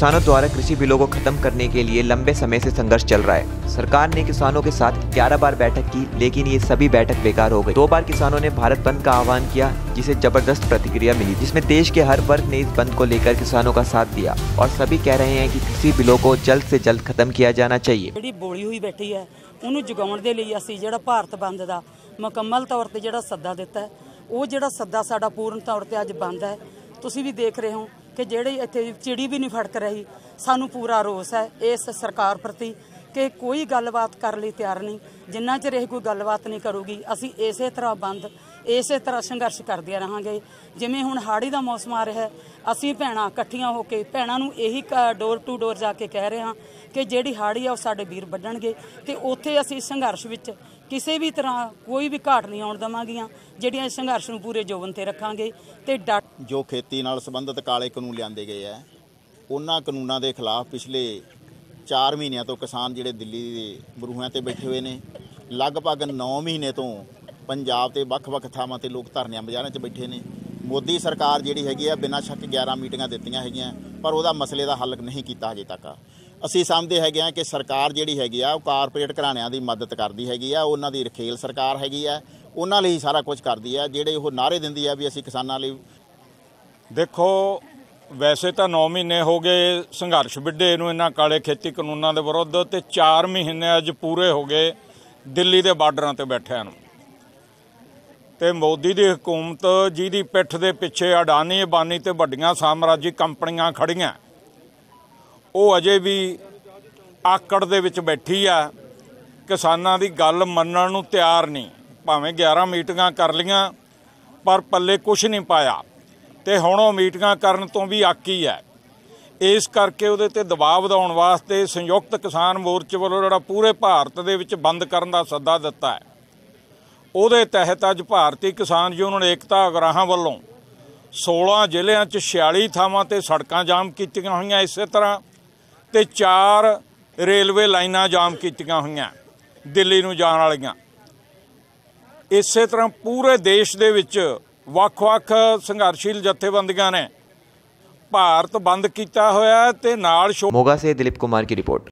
किसानों द्वारा कृषि बिलों को खत्म करने के लिए लंबे समय से संघर्ष चल रहा है सरकार ने किसानों के साथ 11 बार बैठक की लेकिन ये सभी बैठक बेकार हो गई दो बार किसानों ने भारत बंद का आह्वान किया जिसे जबरदस्त प्रतिक्रिया मिली जिसमें देश के हर वर्ग ने इस बंद को लेकर किसानों का साथ दिया और सभी कह रहे हैं कि कृषि बिलों को जल्द से जल्द खत्म किया जाना चाहिए ਜਿਹੜੀ ਬੋਲੀ ਹੋਈ ਬੈਠੀ ਹੈ ਉਹਨੂੰ ਜਗਾਉਣ ਦੇ ਲਈ ਅਸੀਂ ਜਿਹੜਾ ਭਾਰਤ ਬੰਦ ਦਾ ਮੁਕੰਮਲ ਤੌਰ ਤੇ ਜਿਹੜਾ ਸੱਦਾ ਦਿੱਤਾ ਹੈ, ਉਹ ਜਿਹੜਾ ਸੱਦਾ ਸਾਡਾ ਪੂਰਨ ਤੌਰ ਤੇ ਅੱਜ ਬੰਦ ਹੈ ਤੁਸੀਂ ਵੀ ਦੇਖ ਰਹੇ ਹੋ ਕਿ ਜਿਹੜੀ ਇੱਥੇ ਚਿੜੀ ਵੀ ਨਹੀਂ ਫੜਕ ਰਹੀ, ਸਾਨੂੰ ਪੂਰਾ ਰੋਸ ਹੈ ਇਸ ਸਰਕਾਰ ਪ੍ਰਤੀ। ਕਿ ਕੋਈ ਗੱਲਬਾਤ ਕਰਨ ਲਈ ਤਿਆਰ ਨਹੀਂ। ਜਿੰਨਾ ਚਿਰ ਇਹ ਕੋਈ ਗੱਲਬਾਤ ਨਹੀਂ ਕਰੂਗੀ, ਅਸੀਂ ਇਸੇ ਤਰ੍ਹਾਂ ਬੰਦ, ਇਸੇ ਤਰ੍ਹਾਂ ਸੰਘਰਸ਼ ਕਰਦੇ ਰਹਾਂਗੇ। ਜਿਵੇਂ ਹੁਣ ਹਾੜੀ ਦਾ ਮੌਸਮ ਆ ਰਿਹਾ ਅਸੀਂ ਭੈਣਾਂ ਇਕੱਠੀਆਂ ਹੋ ਕੇ ਭੈਣਾਂ ਨੂੰ ਇਹੀ ਡੋਰ ਟੂ ਡੋਰ ਜਾ ਕੇ ਕਹਿ ਰਹੇ ਹਾਂ ਕਿ ਜਿਹੜੀ ਹਾੜੀ ਆ ਉਹ ਸਾਡੇ ਵੀਰ ਵੱਢਣਗੇ ਤੇ ਉੱਥੇ ਅਸੀਂ ਸੰਘਰਸ਼ ਵਿੱਚ ਕਿਸੇ ਵੀ ਤਰ੍ਹਾਂ ਕੋਈ ਵੀ ਘਾਟ ਨਹੀਂ ਆਉਣ ਦੇਵਾਂਗੀਆਂ, ਜਿਹੜੀਆਂ ਇਸ ਸੰਘਰਸ਼ ਨੂੰ ਪੂਰੇ ਜੋਬਨ ਤੇ ਰੱਖਾਂਗੇ ਤੇ ਡਟ ਜੋ ਖੇਤੀ ਨਾਲ ਸੰਬੰਧਿਤ ਕਾਲੇ ਕਾਨੂੰਨ ਲਿਆਂਦੇ ਗਏ ਆ ਉਹਨਾਂ ਕਾਨੂੰਨਾਂ ਦੇ ਖਿਲਾਫ ਪਿਛਲੇ 4 ਮਹੀਨਿਆਂ ਤੋਂ ਕਿਸਾਨ ਜਿਹੜੇ ਦਿੱਲੀ ਦੇ ਬਰੂਹਾਂ ਤੇ ਬੈਠੇ ਹੋਏ ਨੇ, ਲਗਭਗ 9 ਮਹੀਨੇ ਤੋਂ ਪੰਜਾਬ ਤੇ ਵੱਖ-ਵੱਖ ਥਾਵਾਂ ਤੇ ਲੋਕ ਧਰਨਿਆਂ ਬਾਜ਼ਾਰਾਂ 'ਚ ਬੈਠੇ ਨੇ। ਮੋਦੀ ਸਰਕਾਰ ਜਿਹੜੀ ਹੈਗੀ ਆ, ਬਿਨਾਂ ਸ਼ੱਕ 11 ਮੀਟਿੰਗਾਂ ਦਿੱਤੀਆਂ ਹੈਗੀਆਂ, ਪਰ ਉਹਦਾ ਮਸਲੇ ਦਾ ਹੱਲ ਨਹੀਂ ਕੀਤਾ ਹਜੇ ਤੱਕ। ਅਸੀਂ ਸਮਝਦੇ ਹੈਗੇ ਆ ਕਿ ਸਰਕਾਰ ਜਿਹੜੀ ਹੈਗੀ ਆ, ਉਹ ਕਾਰਪੋਰੇਟ ਘਰਾਣਿਆਂ ਦੀ ਮਦਦ ਕਰਦੀ ਹੈਗੀ ਆ, ਉਹਨਾਂ ਦੀ ਰਖੇਲ ਸਰਕਾਰ ਹੈਗੀ ਆ, ਉਹਨਾਂ ਲਈ ਸਾਰਾ ਕੁਝ ਕਰਦੀ ਆ, ਜਿਹੜੇ ਉਹ ਨਾਰੇ ਦਿੰਦੀ ਆ ਵੀ ਅਸੀਂ ਕਿਸਾਨਾਂ ਲਈ ਦੇਖੋ ਵੈਸੇ ਤਾਂ 9 ਮਹੀਨੇ ਹੋ ਗਏ ਸੰਘਰਸ਼ ਵਿੱਢੇ ਨੂੰ ਇਹਨਾਂ ਕਾਲੇ ਖੇਤੀ ਕਾਨੂੰਨਾਂ ਦੇ ਵਿਰੁੱਧ ਤੇ 4 ਮਹੀਨੇ ਅੱਜ ਪੂਰੇ ਹੋ ਗਏ ਦਿੱਲੀ ਦੇ ਬਾਰਡਰਾਂ ਤੇ ਬੈਠਿਆਂ ਨੂੰ। ਤੇ ਮੋਦੀ ਦੀ ਹਕੂਮਤ ਜਿਹਦੀ ਪਿੱਠ ਦੇ ਪਿੱਛੇ ਅਡਾਨੀ, ਅਬਾਨੀ ਤੇ ਵੱਡੀਆਂ ਸਾਮਰਾਜੀ ਕੰਪਨੀਆਂ ਖੜੀਆਂ ਉਹ ਅਜੇ ਵੀ ਆਕੜ ਦੇ ਵਿੱਚ ਬੈਠੀ ਆ। ਕਿਸਾਨਾਂ ਦੀ ਗੱਲ ਮੰਨਣ ਨੂੰ ਤਿਆਰ ਨਹੀਂ। ਭਾਵੇਂ 11 ਮੀਟਿੰਗਾਂ ਕਰ ਲੀਆਂ ਪਰ ਪੱਲੇ ਕੁਝ ਨਹੀਂ ਪਾਇਆ। ਤੇ ਹੁਣ ਉਹ ਮੀਟਿੰਗਾਂ ਕਰਨ ਤੋਂ ਵੀ ਆਕੀ ਹੈ ਇਸ ਕਰਕੇ ਉਹਦੇ ਤੇ ਦਬਾਅ ਵਧਾਉਣ ਵਾਸਤੇ ਸੰਯੁਕਤ ਕਿਸਾਨ ਮੋਰਚੇ ਵੱਲੋਂ ਜਿਹੜਾ ਪੂਰੇ ਭਾਰਤ ਦੇ ਵਿੱਚ ਬੰਦ ਕਰਨ ਦਾ ਸੱਦਾ ਦਿੱਤਾ ਹੈ। ਉਹਦੇ ਤਹਿਤ ਅੱਜ ਭਾਰਤੀ ਕਿਸਾਨ ਯੂਨੀਅਨ ਏਕਤਾ ਅਗਰਾਹਾਂ ਵੱਲੋਂ 16 ਜ਼ਿਲ੍ਹਿਆਂ 'ਚ 46 ਥਾਵਾਂ ਤੇ ਸੜਕਾਂ ਜਾਮ ਕੀਤੀਆਂ ਹੋਈਆਂ ਇਸੇ ਤਰ੍ਹਾਂ ਤੇ 4 ਰੇਲਵੇ ਲਾਈਨਾਂ ਜਾਮ ਕੀਤੀਆਂ ਹੋਈਆਂ ਦਿੱਲੀ ਨੂੰ ਜਾਣ ਵਾਲੀਆਂ। ਇਸੇ ਤਰ੍ਹਾਂ ਪੂਰੇ ਦੇਸ਼ ਦੇ ਵਿੱਚ ਵੱਖ-ਵੱਖ ਸੰਘਰਸ਼ੀਲ ਜਥੇਬੰਦੀਆਂ ਨੇ। ਭਾਰਤ ਬੰਦ ਕੀਤਾ ਹੋਇਆ ਤੇ ਨਾਲ ਮੋਗਾ ਸੇ ਦਲੀਪ ਕੁਮਾਰ ਕੀ ਰਿਪੋਰਟ।